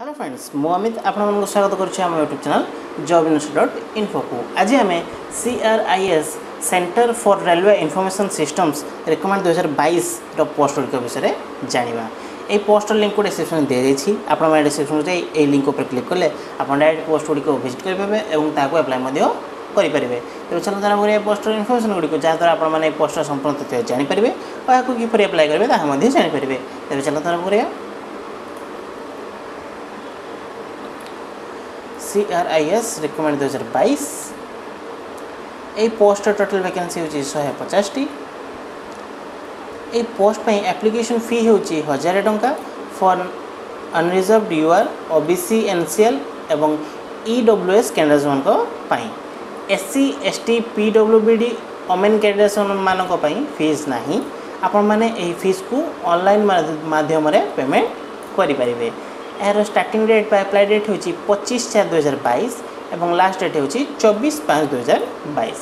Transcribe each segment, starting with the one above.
Hello friends ମୁଁ ଅମିତ ଆପଣମାନଙ୍କୁ ସ୍ୱାଗତ କରୁଛି ଆମ YouTube channel job news dot ଇନ୍ଫୋକୁ ଆଜି ଆମେ CRIS centre for railway information systems recommend ଦୁଇହଜାର ବାଇଶର ପୋଷ୍ଟଗୁଡ଼ିକ ବିଷୟରେ ଜାଣିବା এই পোস্টর লিঙ্ক ডিসক্রিপশন দিয়ে দিয়েছি আপনার ডিসক্রিপশন যাই এই লিঙ্ক উপরে ক্লিক করলে আপনার ডাইরেক্ট পোস্টগুড়ি ভিজিট করে এবং তাকে আপ্লাই କରିପାରିବେ ତେବେ ଚାଲନ୍ତୁ ଆମେ ପୋଷ୍ଟର ଇନଫର୍ମେସନ୍ ଗୁଡ଼ିକୁ ଯାହାଦ୍ୱାରା ଆପଣମାନେ ପୋଷ୍ଟର ସମ୍ପୂର୍ଣ୍ଣ ତଥ୍ୟ ଜାଣିପାରିବେ ଆଉ ଏହାକୁ କିପରି ଆପ୍ଲାଏ କରିବେ ତାହା ମଧ୍ୟ ଜାଣିପାରିବେ ତେବେ ଚାଲନ୍ତୁ ଆମେ କରିବା C R I S recommend दुई हज़ार बैस योस्ट टोटाल भैके शहे पचास टी पोस्ट एप्लीकेशन फ़ी हूँ हज़ार टाँह for unreserved UR O B C N C L एवं इडब्ल्यू एस कैंडेट मान S C S T P W B D women candidate मान फिज ना आपण मैंने फिज कुल मध्यम पेमेंट करें ଏହାର ଷ୍ଟାର୍ଟିଂ ଡେଟ୍ ବା ଆପ୍ଲାଏ ଡେଟ୍ ହେଉଛି ପଚିଶ ଚାରି ଦୁଇହଜାର ବାଇଶ ଏବଂ ଲାଷ୍ଟ ଡେଟ୍ ହେଉଛି ଚବିଶ ପାଞ୍ଚ ଦୁଇହଜାର ବାଇଶ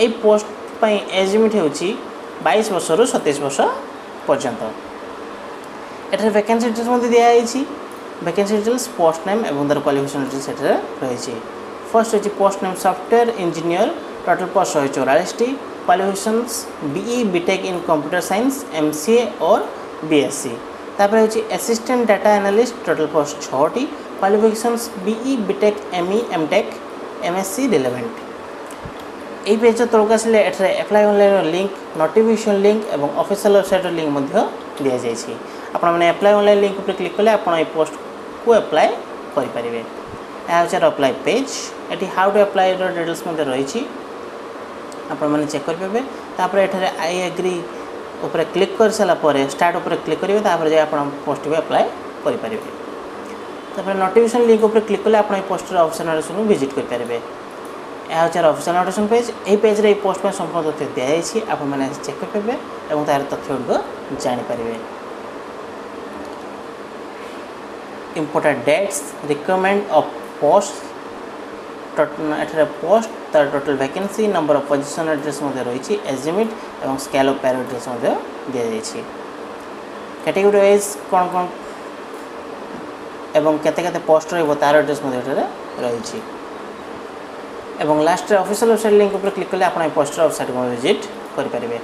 ଏହି ପୋଷ୍ଟ ପାଇଁ ଏଜ୍ ଲିମିଟ୍ ହେଉଛି ବାଇଶ ବର୍ଷରୁ ସତେଇଶ ବର୍ଷ ପର୍ଯ୍ୟନ୍ତ ଏଠାରେ ଭ୍ୟାକେନ୍ସି ଡିଟେଲ୍ସ ମଧ୍ୟ ଦିଆଯାଇଛି ভ্যাকেন্সি ডিটেলস পোস্ট নেম এবং তার কোয়ালিফিকেশন ডিটেলস এটাতে রয়েছে ফার্স্ট হচ্ছে post name software engineer total post শহে চৌরাশটি qualifications BE BTech in computer science MCA or BSc তারপরে হচ্ছে assistant data analyst total post ছটি qualifications BE BTech ME MTech MSc relevant এই পেজর তলক আসলে এটার আপ্লাই অনলাইনের লিঙ্ক নোটিফিকেশন লিঙ্ক এবং অফিসিয়াল ওয়েবসাইটর লিঙ্ক মধ্যে দিয়েছে। আপনার আপ্লাই অনলাইন লিঙ্ক উপরে ক্লিক কলে আপনার এই পোস্টকু আপ্লাই করে পারিবে। ଏହା ହେଉଛି ଆର ଆପ୍ଲାଏ ପେଜ୍ ଏଠି ହାଉ ଟୁ ଆପ୍ଲାଏର ଡିଟେଲ୍ସ ମଧ୍ୟ ରହିଛି ଆପଣମାନେ ଚେକ୍ କରିପାରିବେ ତାପରେ ଏଠାରେ ଆଇ ଆଗ୍ରି উপরে ক্লিক କରିସାରିଲା ପରେ ଷ୍ଟାର୍ଟ ଉପରେ କ୍ଲିକ୍ କରିବେ ତାପରେ ଯାଇ ଆପଣ ପୋଷ୍ଟକୁ ଆପ୍ଲାଏ କରିପାରିବେ ତାପରେ ନୋଟିଫିକେସନ୍ ଲିଙ୍କ୍ ଉପରେ କ୍ଲିକ୍ କଲେ ଆପଣ ଏହି ପୋଷ୍ଟର ଅପସନ୍ ଅଡିସନ୍କୁ ଭିଜିଟ୍ କରିପାରିବେ ଏହା ହେଉଛି ଆମର ଅଫିସିଆଲ୍ ନୋଟିସନ୍ ପେଜ୍ ଏହି ପେଜ୍ରେ ଏହି ପୋଷ୍ଟ ପାଇଁ ସମ୍ପୂର୍ଣ୍ଣ ତଥ୍ୟ ଦିଆଯାଇଛି ଆପଣମାନେ ଚେକ୍ କରିପାରିବେ ଏବଂ ତା'ର ତଥ୍ୟଗୁଡ଼ିକ ଜାଣିପାରିବେ important dates requirement of posts এটার পোস্ট তার total vacancy number of position address মধ্যে রয়েছে এজিমিট এবং স্কেল অফ প্যারো আড্রেস মধ্যে দিয়েছে। ক্যাটেগরি ওয়াইজ কোণ কোণ এবং কেতে কেতে পোস্ট রহব তার আড্রেস মধ্যে এটার রয়েছে। এবং লাস্টে অফিসিয়াল ওয়েবসাইট লিঙ্ক উপরে ক্লিক কলে আপনার পোস্টর ওয়েবসাইটকে ভিজিট করে পারবে।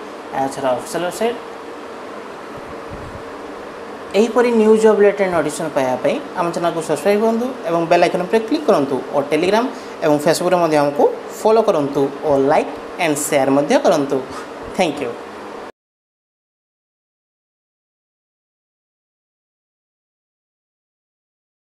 এছাড়া অফিসিয়াল ওয়েবসাইট ଏହିପରି ନ୍ୟୁଜ୍ ଜବ୍ ରିଲେଟେଡ୍ ନୋଟିଫିକେସନ୍ ପାଇବା ପାଇଁ ଆମ ଚ୍ୟାନେଲକୁ ସବସ୍କ୍ରାଇବ୍ କରନ୍ତୁ ଏବଂ ବେଲ୍ ଆଇକନ୍ ଉପରେ କ୍ଲିକ୍ କରନ୍ତୁ ଓ ଟେଲିଗ୍ରାମ ଏବଂ ଫେସବୁକ୍ରେ ମଧ୍ୟ ଆମକୁ ଫଲୋ କରନ୍ତୁ ଓ ଲାଇକ୍ ଆଣ୍ଡ ସେୟାର ମଧ୍ୟ କରନ୍ତୁ ଥ୍ୟାଙ୍କ ୟୁ